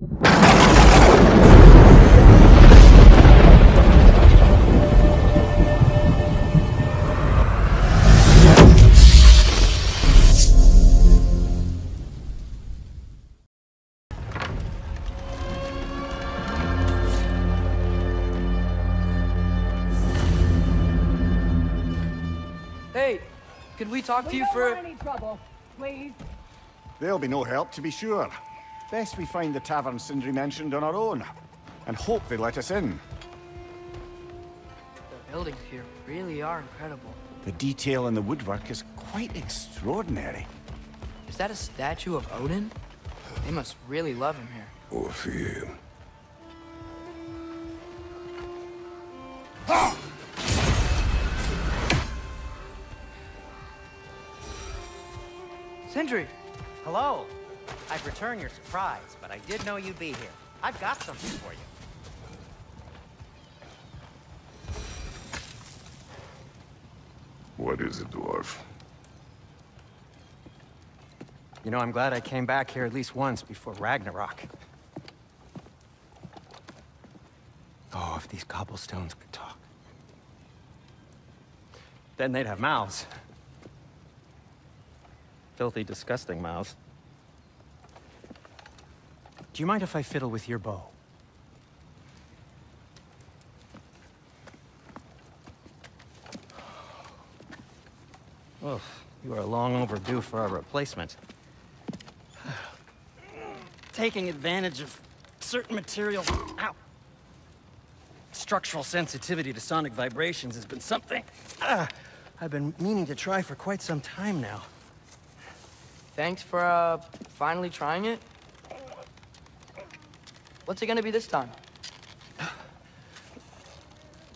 Hey, could we talk to you don't for... want any trouble, please. There'll be no help, to be sure. Best we find the tavern Sindri mentioned on our own, and hope they let us in. The buildings here really are incredible. The detail in the woodwork is quite extraordinary. Is that a statue of Odin? They must really love him here. Or fear Orpheum. Sindri! Hello. I'd return your surprise, but I did know you'd be here. I've got something for you. What is it, dwarf? You know, I'm glad I came back here at least once before Ragnarok. Oh, if these cobblestones could talk. Then they'd have mouths. Filthy, disgusting mouths. Do you mind if I fiddle with your bow? Oh, you are long overdue for a replacement. Taking advantage of certain materials. Ow! Structural sensitivity to sonic vibrations has been something ah, I've been meaning to try for quite some time now. Thanks for, uh, finally trying it. What's it gonna be this time?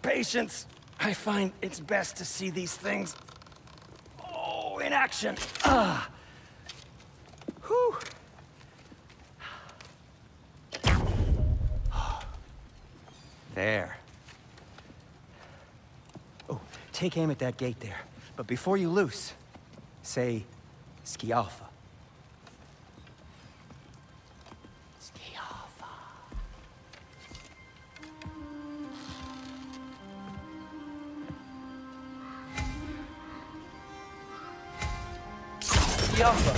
Patience! I find it's best to see these things. Oh, in action! Ah! Whew! There. Oh, take aim at that gate there. But before you loose, say, Skialfa. Yalfa!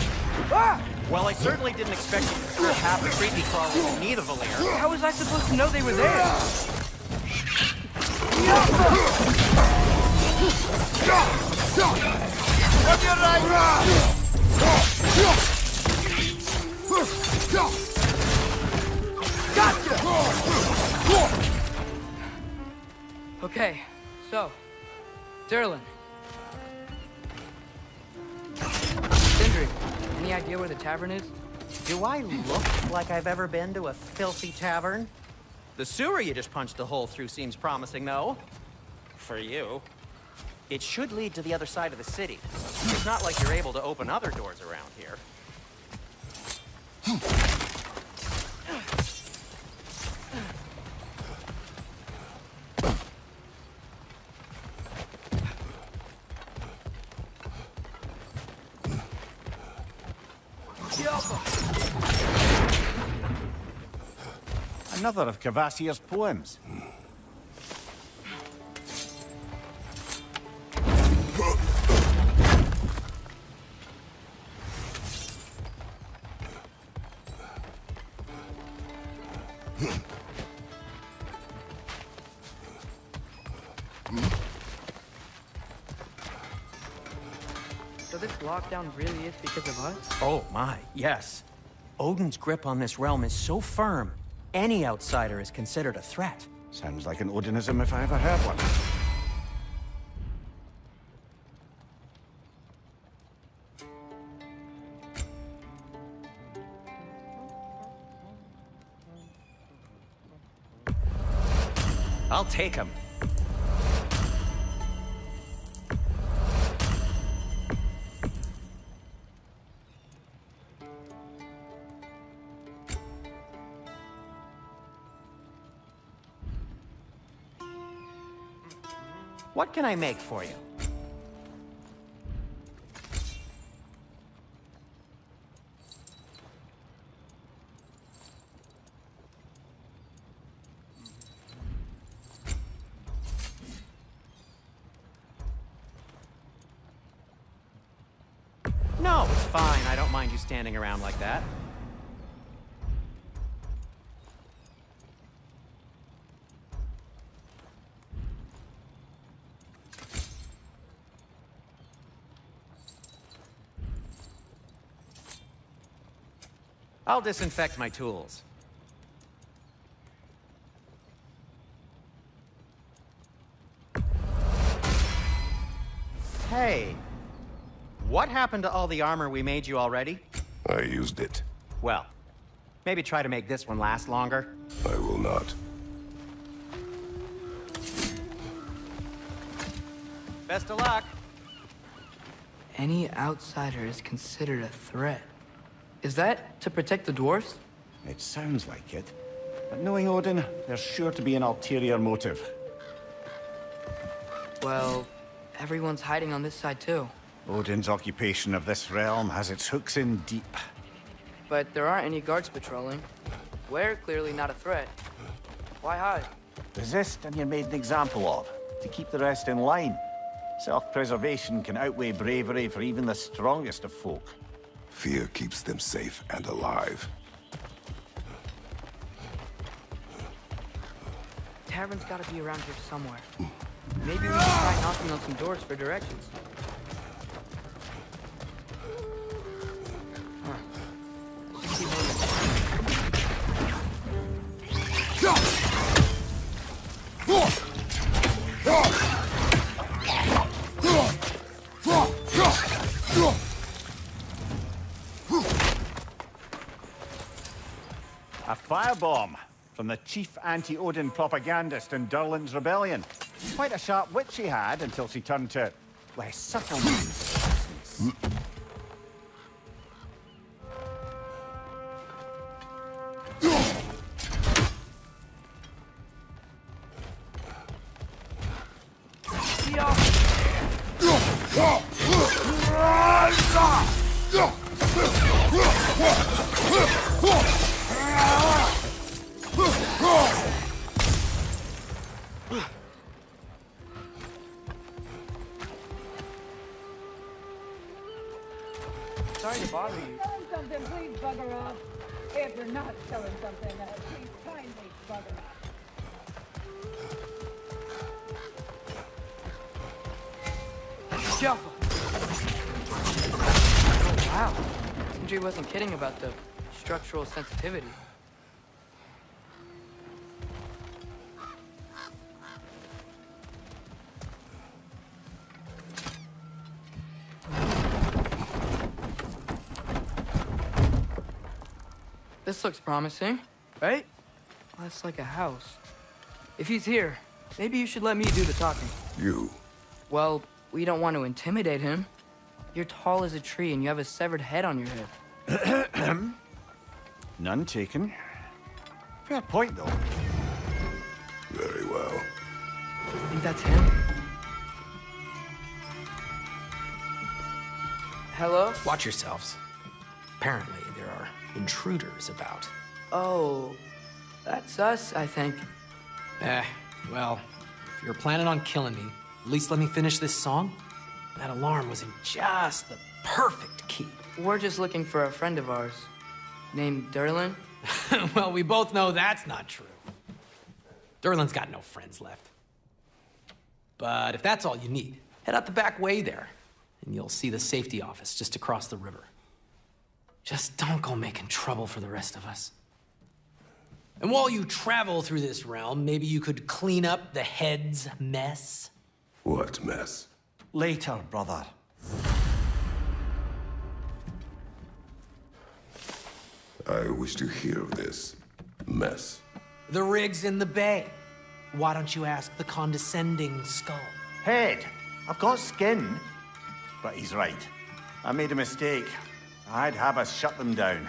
Ah! Well, I certainly didn't expect you to strip half the creepy crawlers in Nidavellir. How was I supposed to know they were there? Okay, so, Durlin. Idea where the tavern is? Do I look like I've ever been to a filthy tavern? The sewer you just punched a hole through seems promising, though. For you. It should lead to the other side of the city. It's not like you're able to open other doors around here. Another of Kvasir's poems. So this lockdown really is because of us? Oh my, yes. Odin's grip on this realm is so firm, any outsider is considered a threat. Sounds like an Odinism if I ever heard one. I'll take him. can I make for you? No, it's fine. I don't mind you standing around like that. I'll disinfect my tools. Hey, what happened to all the armor we made you already? I used it. Well, maybe try to make this one last longer. I will not. Best of luck. Any outsider is considered a threat. Is that to protect the dwarfs? It sounds like it. But knowing Odin, there's sure to be an ulterior motive. Well, everyone's hiding on this side too. Odin's occupation of this realm has its hooks in deep. But there aren't any guards patrolling. We're clearly not a threat. Why hide? Resist and you're made an example of, to keep the rest in line. Self-preservation can outweigh bravery for even the strongest of folk. Fear keeps them safe and alive. Tavern's gotta be around here somewhere. Maybe we can try knocking on some doors for directions. From the chief anti-Odin propagandist in Durlin's rebellion. Quite a sharp wit she had until she turned to less subtle means. Sorry to bother you. selling something, please bugger off. If you're not selling something, uh, please kindly bugger off. Jaffa! Oh, wow. Sindri wasn't kidding about the structural sensitivity. This looks promising, right? That's like a house. If he's here, maybe you should let me do the talking. You. Well, we don't want to intimidate him. You're tall as a tree and you have a severed head on your head. None taken. Fair point, though. Very well. Think that's him? Hello? Watch yourselves. Apparently, there are intruders about. Oh, that's us, I think. Eh, well, if you're planning on killing me, at least let me finish this song. That alarm was in just the perfect key. We're just looking for a friend of ours named Durlin. well, we both know that's not true. Durlin's got no friends left. But if that's all you need, head out the back way there, and you'll see the safety office just across the river. Just don't go making trouble for the rest of us. And while you travel through this realm, maybe you could clean up the head's mess. What mess? Later, brother. I wish to hear of this mess. The rig's in the bay. Why don't you ask the condescending skull? Head, I've got skin. But he's right. I made a mistake. I'd have us shut them down.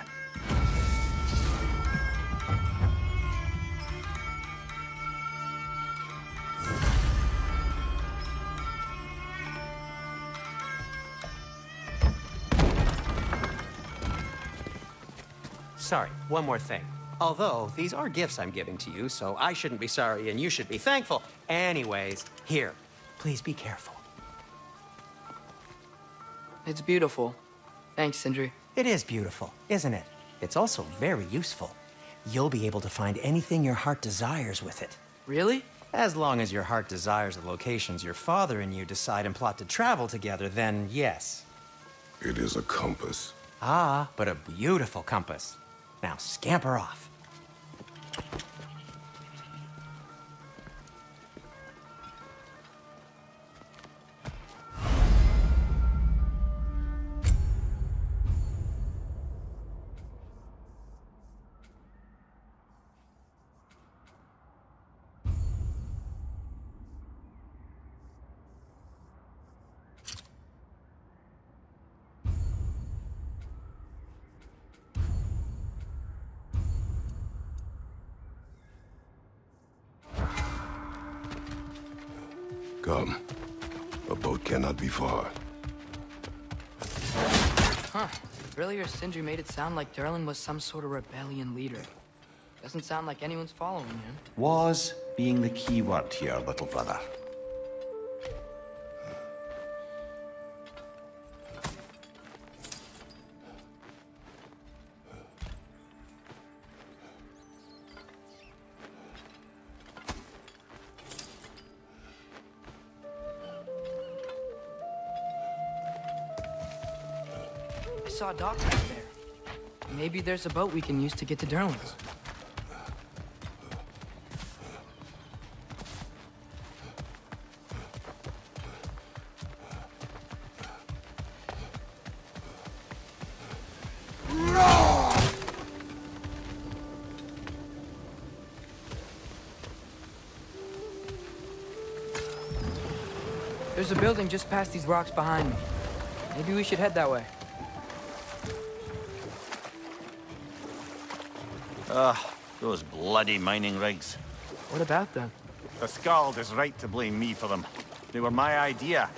Sorry, one more thing. Although, these are gifts I'm giving to you, so I shouldn't be sorry and you should be thankful. Anyways, here, please be careful. It's beautiful. Thanks, Sindri. It is beautiful, isn't it? It's also very useful. You'll be able to find anything your heart desires with it. Really? As long as your heart desires the locations your father and you decide and plot to travel together, then yes. It is a compass. Ah, but a beautiful compass. Now scamper off. Sindri made it sound like Durlin was some sort of rebellion leader. Doesn't sound like anyone's following him. Was being the key word here, little brother. Saw a dock back there. Maybe there's a boat we can use to get to Durlin's. There's a building just past these rocks behind me. Maybe we should head that way. Ugh, those bloody mining rigs. What about them? The Skald is right to blame me for them. They were my idea.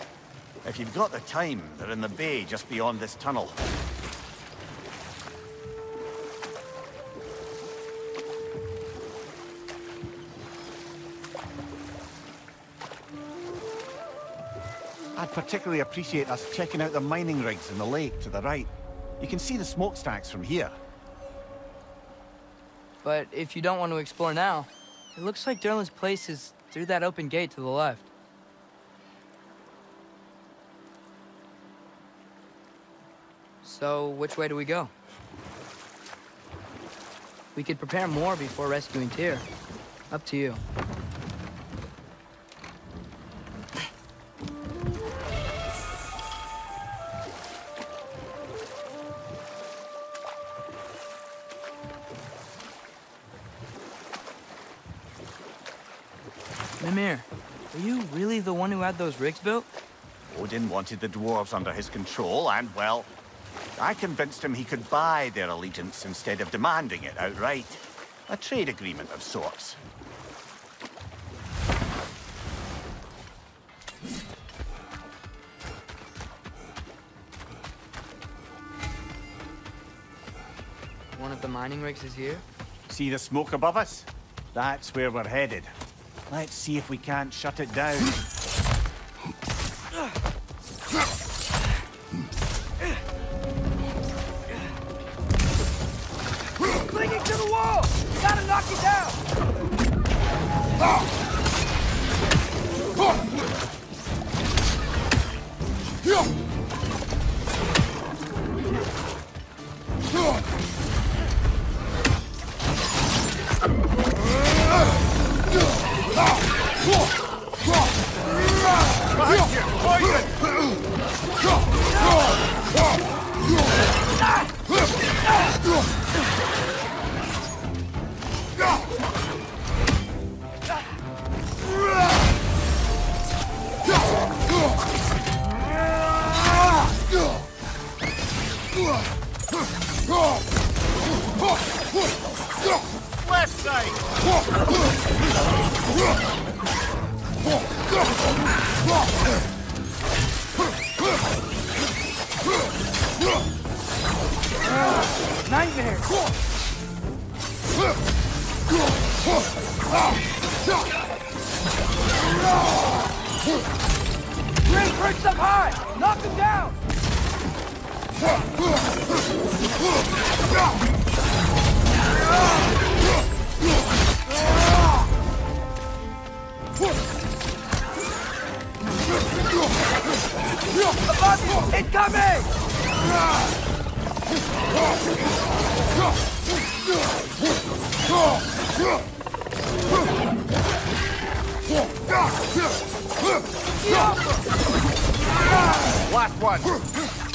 If you've got the time, they're in the bay just beyond this tunnel. I'd particularly appreciate us checking out the mining rigs in the lake to the right. You can see the smokestacks from here. But if you don't want to explore now, it looks like Durlin's place is through that open gate to the left. So, which way do we go? We could prepare more before rescuing Tyr. Up to you. Had those rigs built? Odin wanted the dwarves under his control, and, well, I convinced him he could buy their allegiance instead of demanding it outright. A trade agreement of sorts. One of the mining rigs is here? See the smoke above us? That's where we're headed. Let's see if we can't shut it down. Left Last one.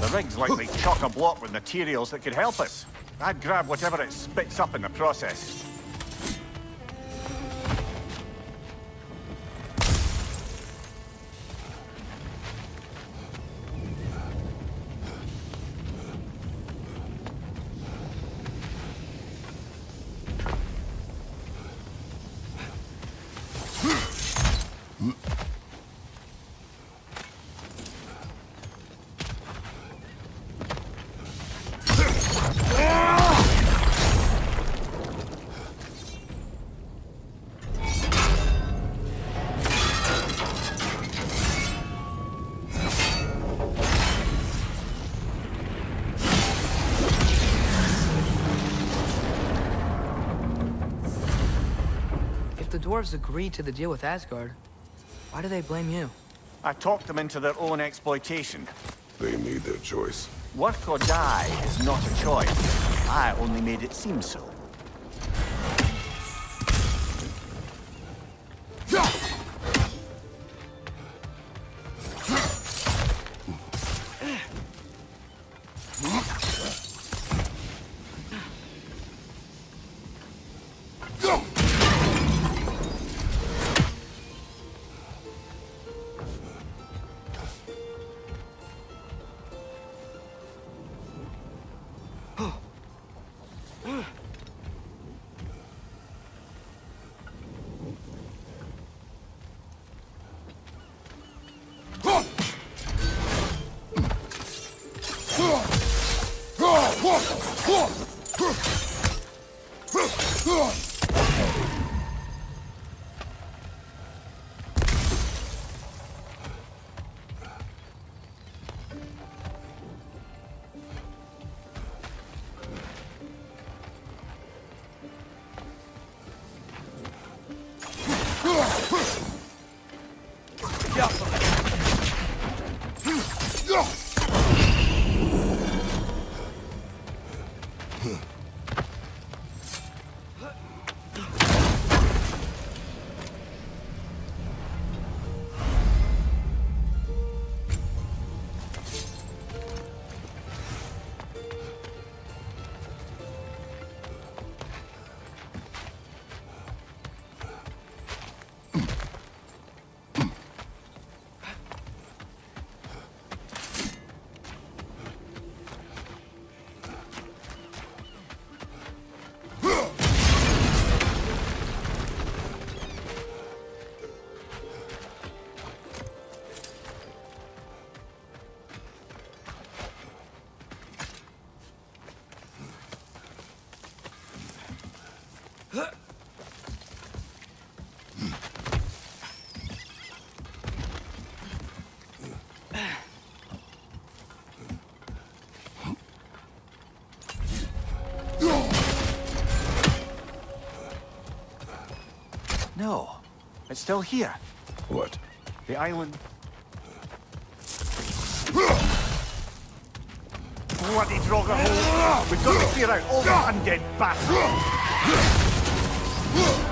The rig's likely chock-a-block with materials that could help us. I'd grab whatever it spits up in the process. Dwarves agreed to the deal with Asgard, why do they blame you? I talked them into their own exploitation. They made their choice. Work or die is not a choice. I only made it seem so. It's still here. What? The island. Bloody Draugr hole! We've got to clear out all the undead bastards!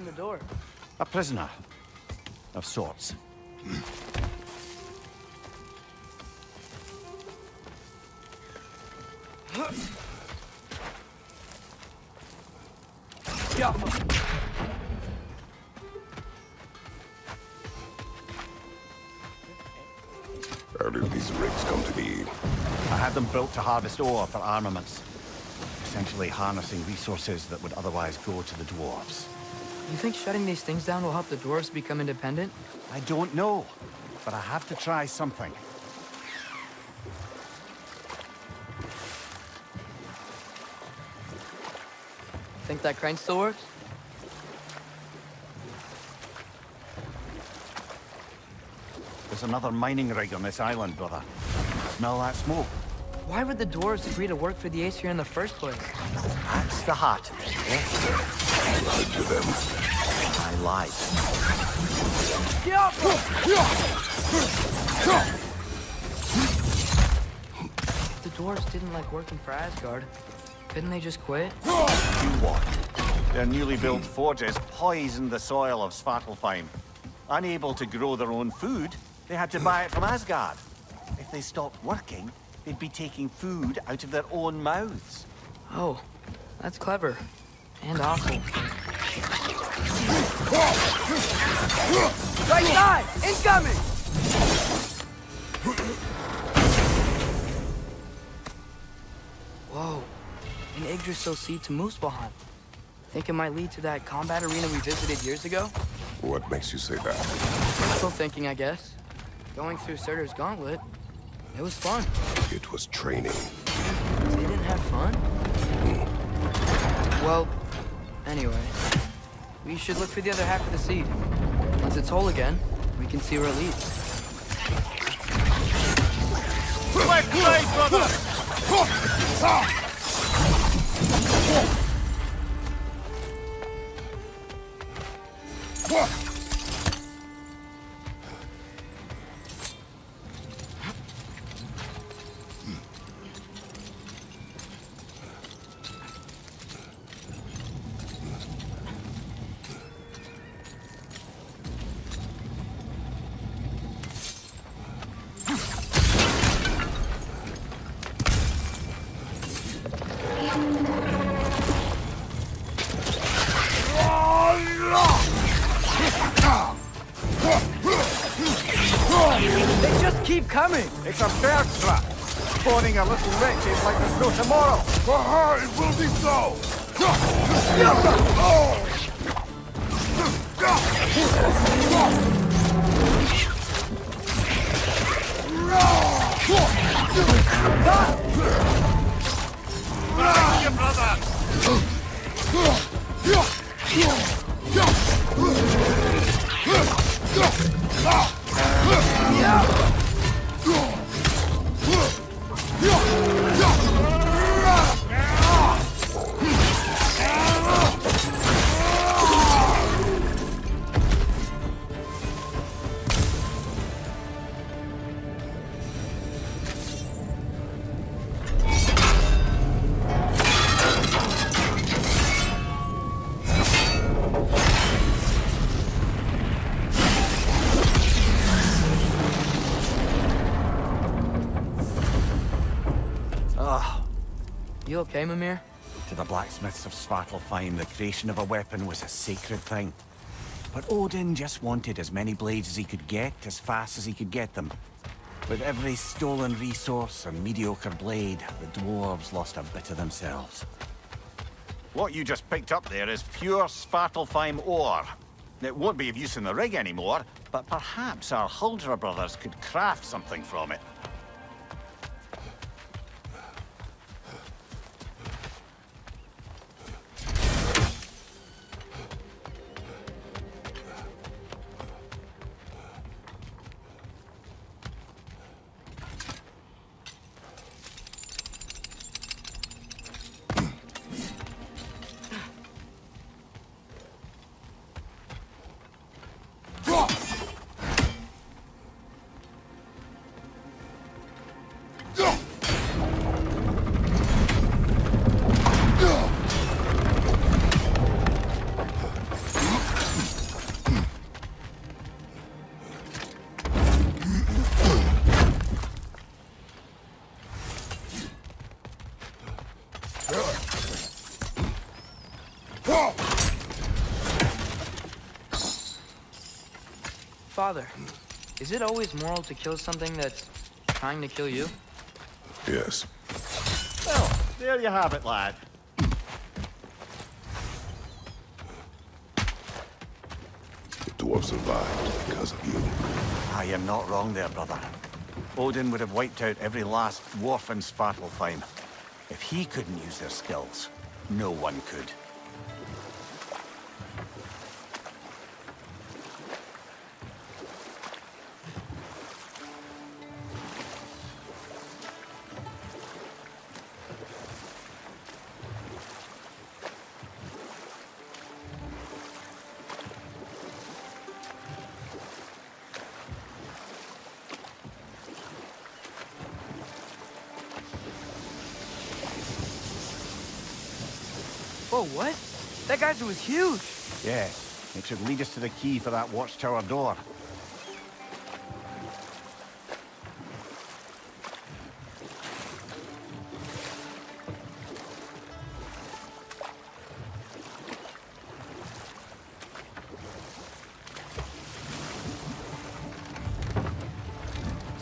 Behind the door? A prisoner. Of sorts. Yeah. How did these rigs come to be? I had them built to harvest ore for armaments. Essentially harnessing resources that would otherwise go to the dwarves. You think shutting these things down will help the dwarves become independent? I don't know, but I have to try something. Think that crane still works? There's another mining rig on this island, brother. Smell that smoke? Why would the dwarves agree to work for the Aesir in the first place? That's the hat. Lied to them. I lied. The dwarves didn't like working for Asgard. Couldn't they just quit? Do what? Their newly built forges poisoned the soil of Svartalfheim. Unable to grow their own food, they had to buy it from Asgard. If they stopped working, they'd be taking food out of their own mouths. Oh, that's clever. And awful. Right side! Incoming! Whoa. An Yggdrasil seed to Muspelheim. Think it might lead to that combat arena we visited years ago? What makes you say that? Still thinking, I guess. Going through Surtur's gauntlet, it was fun. It was training. They didn't have fun? Hmm. Well, anyway. We should look for the other half of the seed. Once it's whole again, we can see where it leads. Left side, brother! Svartalfheim, the creation of a weapon was a sacred thing. But Odin just wanted as many blades as he could get, as fast as he could get them. With every stolen resource and mediocre blade, the dwarves lost a bit of themselves. What you just picked up there is pure Svartalfheim ore. It won't be of use in the rig anymore, but perhaps our Huldra brothers could craft something from it. Father, is it always moral to kill something that's trying to kill you? Yes. Well, there you have it, lad. The dwarf survived because of you. I am not wrong there, brother. Odin would have wiped out every last dwarf in Svartalfheim. If he couldn't use their skills, no one could. Whoa, what? That geyser was huge. Yes, it should lead us to the key for that watchtower door.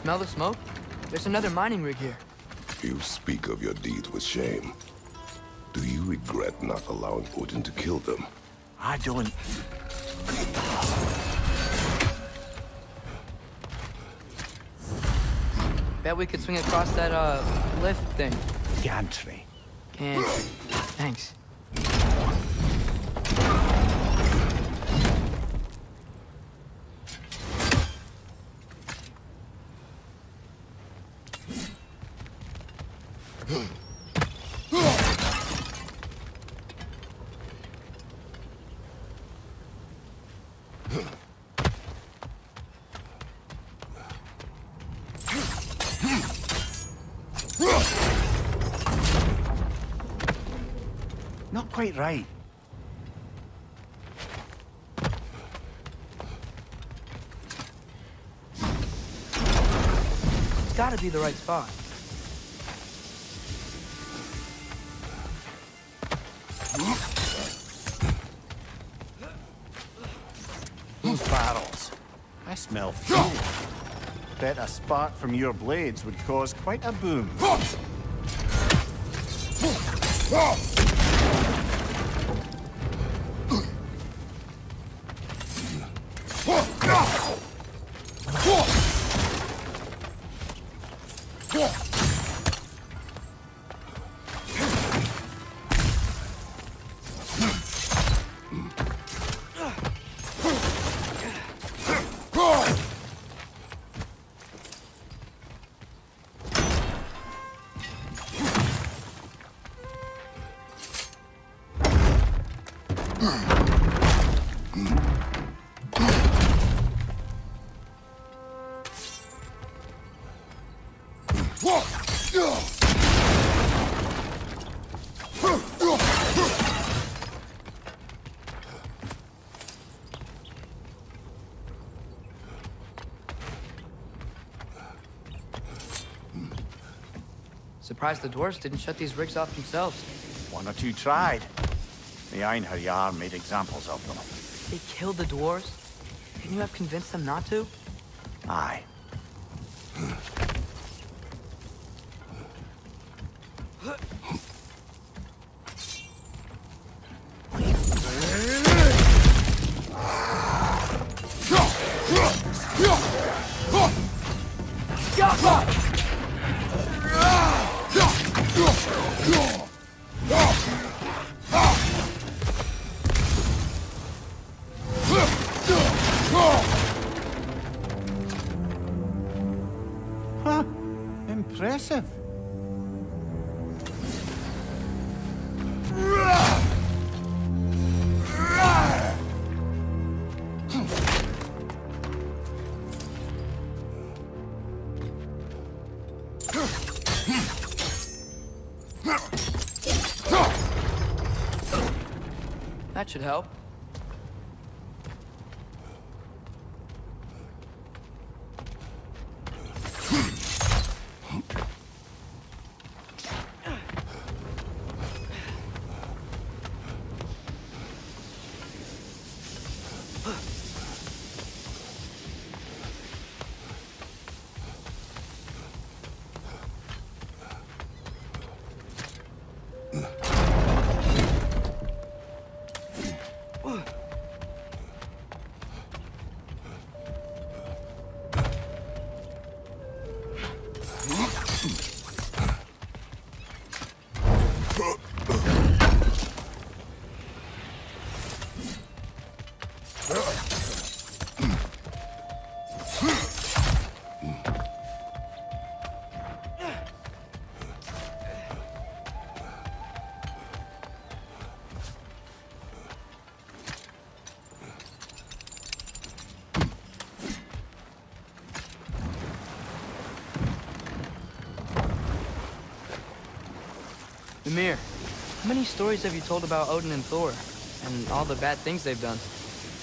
Smell the smoke? There's another mining rig here. You speak of your deeds with shame. Do regret not allowing Odin to kill them? I don't... Bet we could swing across that, uh, lift thing. Gantry. Can't. Thanks. Quite right. It's gotta be the right spot. Those barrels. I smell fuel. Bet a spark from your blades would cause quite a boom. Surprised the dwarves didn't shut these rigs off themselves. One or two tried. The Einherjar made examples of them. They killed the dwarves? Couldn't you have convinced them not to? Aye. Impressive. That should help. Mimir, how many stories have you told about Odin and Thor? And all the bad things they've done?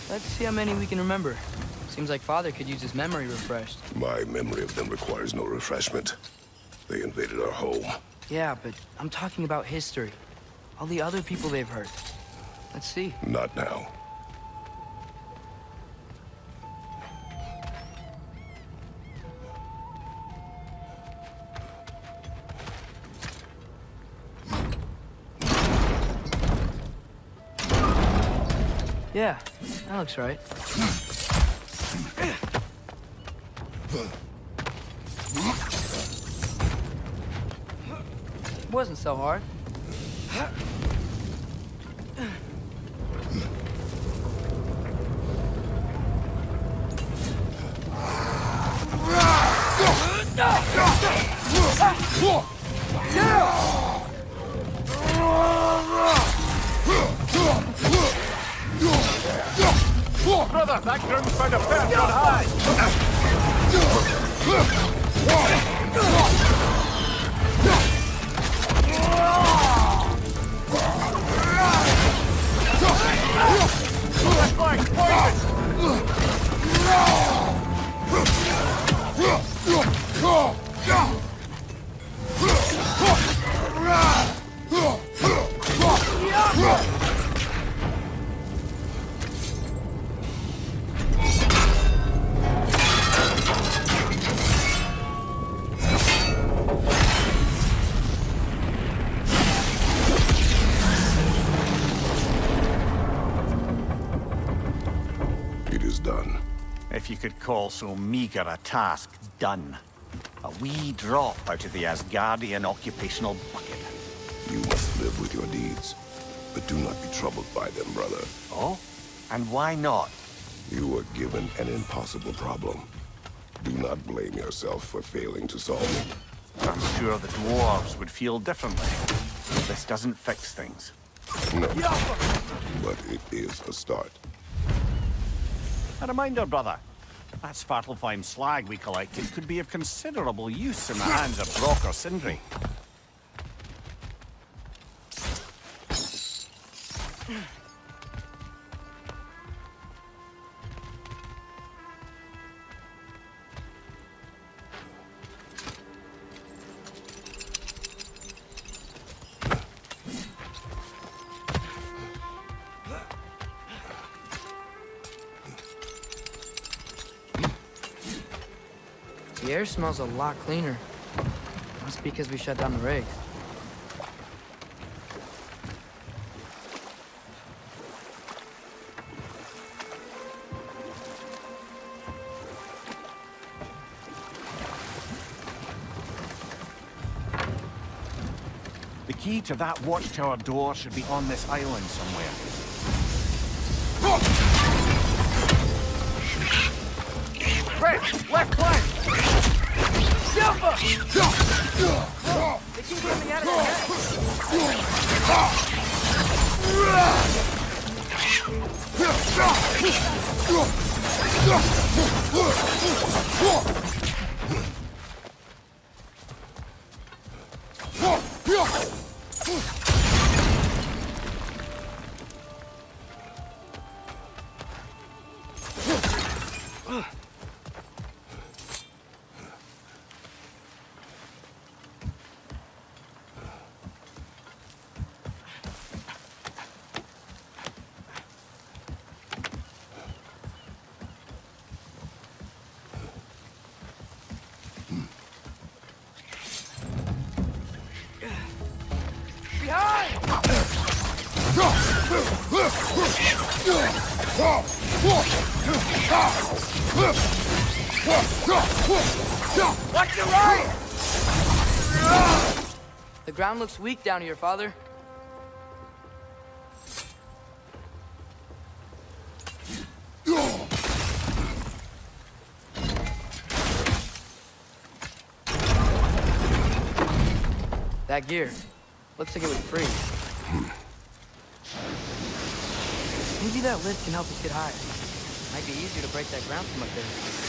Let's see how many we can remember. Seems like Father could use his memory refreshed. My memory of them requires no refreshment. They invaded our home. Yeah, but I'm talking about history. All the other people they've hurt. Let's see. Not now. Yeah, that looks right. Wasn't so hard. Brother, that groom's found a fair good high! It call so meager a task done. A wee drop out of the Asgardian occupational bucket. You must live with your deeds. But do not be troubled by them, brother. Oh? And why not? You were given an impossible problem. Do not blame yourself for failing to solve it. I'm sure the dwarves would feel differently. This doesn't fix things. No. But it is a start. A reminder, brother. That Svartalfheim slag we collected could be of considerable use in the hands of Brock or Sindri. Smells a lot cleaner. Must be because we shut down the rigs. The key to that watchtower door should be on this island somewhere. Chris, left flank! The ground looks weak down here, Father. That gear. Looks like it would freeze. Maybe that lift can help us get higher. Might be easier to break that ground from up there.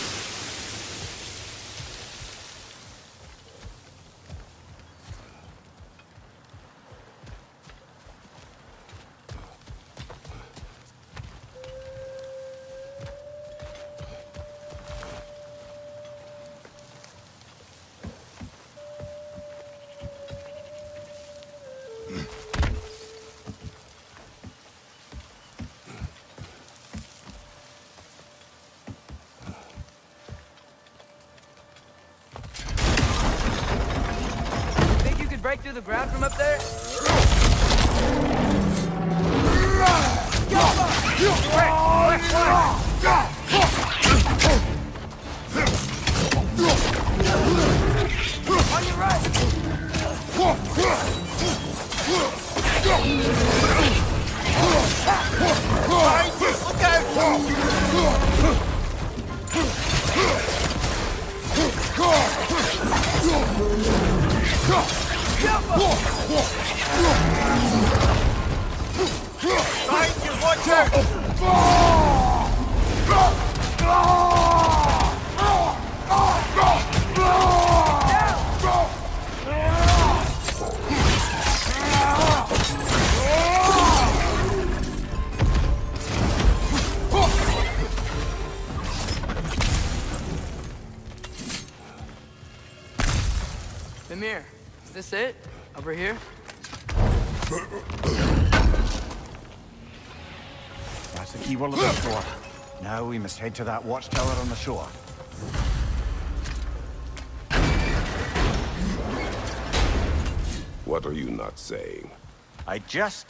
Mimir, this it? Over here? That's the key we're looking for. Now we must head to that watchtower on the shore. What are you not saying? I just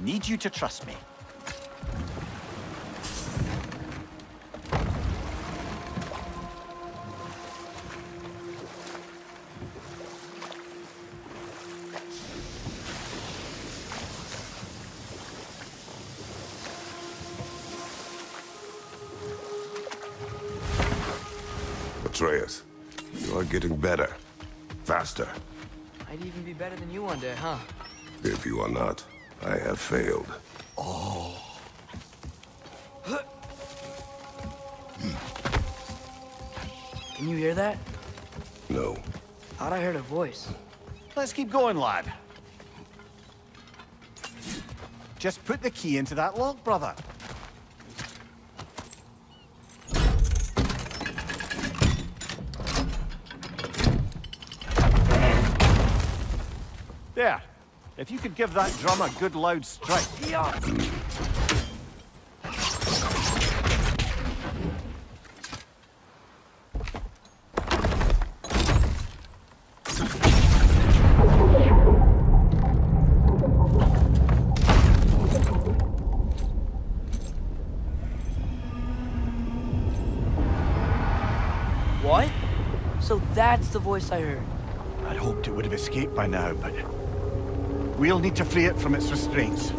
need you to trust me. Getting better. Faster. I'd even be better than you one day, huh? If you are not, I have failed. Oh. Can you hear that? No. Thought I heard a voice. Let's keep going, lad. Just put the key into that lock, brother. If you could give that drum a good loud strike. What? So that's the voice I heard. I'd hoped it would have escaped by now, but... We'll need to free it from its restraints.